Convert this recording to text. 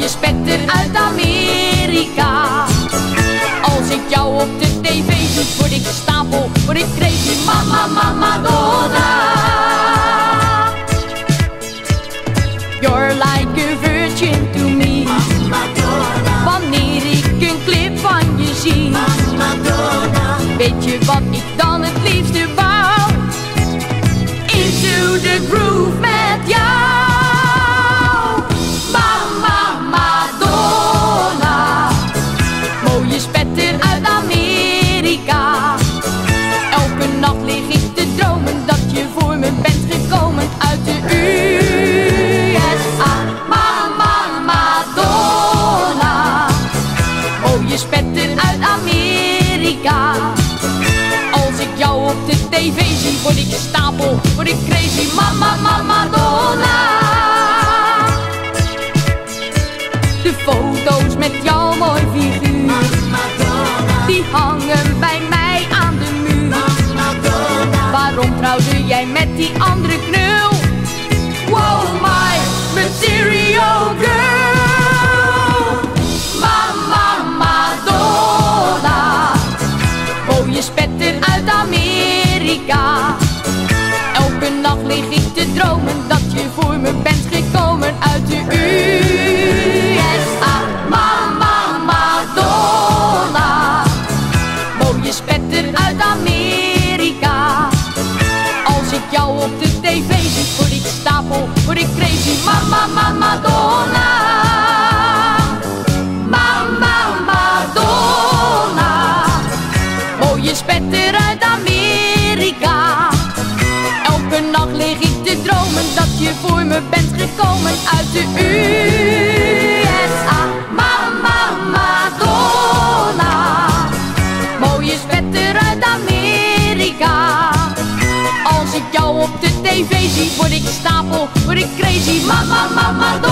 mooie spetter uit Amerika. Als ik jou op de tv zie, word ik stapel, word ik crazy. Mama, mama Madonna. You're like a virgin to me. Wanneer ik een clip van je zie. Weet je wat ik dan het liefste wou? Zie, word ik stapel, word ik crazy. Mama, mama, Madonna. De foto's met jouw mooi figuur, die hangen bij mij aan de muur. Waarom trouwde jij met die andere knul? Lig ik te dromen dat je voor me bent gekomen uit de USA. Mama Madonna, mooie spetter uit Amerika. Als ik jou op de tv zie, word ik stapel, word ik crazy. Mama, mama, je voor me bent gekomen uit de USA. Mama, Madonna. Mooie spetter uit Amerika. Als ik jou op de tv zie, word ik stapel, word ik crazy. Mama, mama, Madonna.